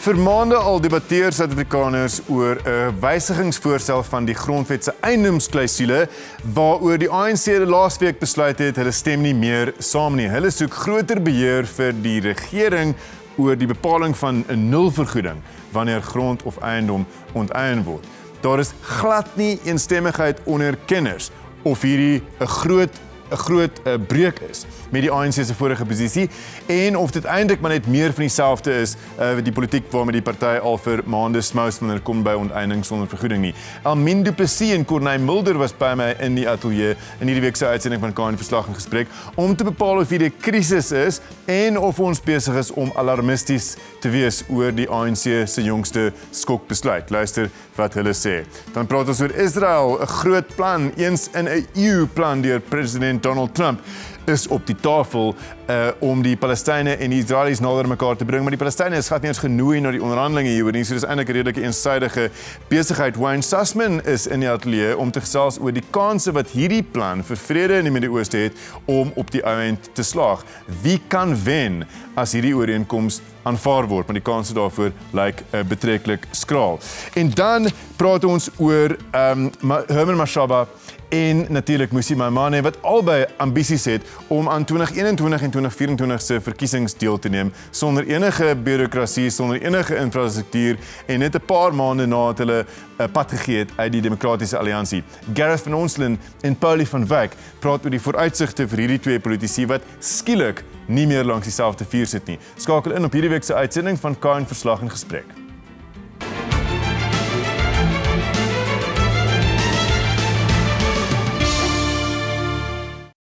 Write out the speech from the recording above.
Vir maande al debatteer Suid-Afrikaners oor 'n wysigingsvoorstel van die grondwet se eiendomsklousule waaroor die ANC laasweek besluit het hulle stem nie meer saam nie. Hulle soek groter beheer vir die regering oor die bepaling van 'n nulvergoeding wanneer grond of eiendom onteien word. Daar is glad nie eensstemmigheid onder kenners of hierdie 'n groot 'n groot uh, breuk is met die ANC se vorige posisie en of dit eintlik maar net meer van dieselfde is uh, die politiek waarmee die party al vir maande smous wanneer kom by onteiening sonder vergoeding nie. Almin Du Plessis en Corneille Mulder was by my in die ateljee in hierdie week se uitsending van Kaan verslag en gesprek om te bepaal of hierdie krisis is en of ons besig is om alarmisties te wees oor die ANC se jongste skokbesluit. Luister wat hulle sê. Dan praat ons oor Israel, 'n groot plan, eens in 'n EU plan deur president Donald Trump is op die tafel uh om die Palestynë en die Israelies nader mekaar te bring, maar die Palestynë is glad nie eens genooi na die onderhandelinge hier, nie. So dis eintlik 'n redelike eensidedige besigheid. Wayne Sussman is in die ateljee om te gesels oor die kanse wat hierdie plan vir vrede in die Midde-Ooste het om op die ouend te slaag. Wie kan wen as hierdie ooreenkoms aanvaar word, maar die kanse daarvoor lyk uh, betreklik skraal. En dan praat ons oor ehm um, Herman Mashaba en natuurlik Musi Maimane wat albei ambisies het om aan 2021 en 2024 se verkiesings deel te neem sonder enige bureaukrasie, sonder enige infrastruktuur en net 'n paar maande nadat hulle 'n pad gegee het uit die Demokratiese Alliansie. Gareth van Onselen en Paulie van Wyk praat oor die vooruitsigte vir hierdie twee politici wat skielik nie meer langs dieselfde vuur sit nie. Skakel in op hierdie week se uitsending van Kain verslag en gesprek.